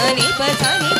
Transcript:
गानि प्र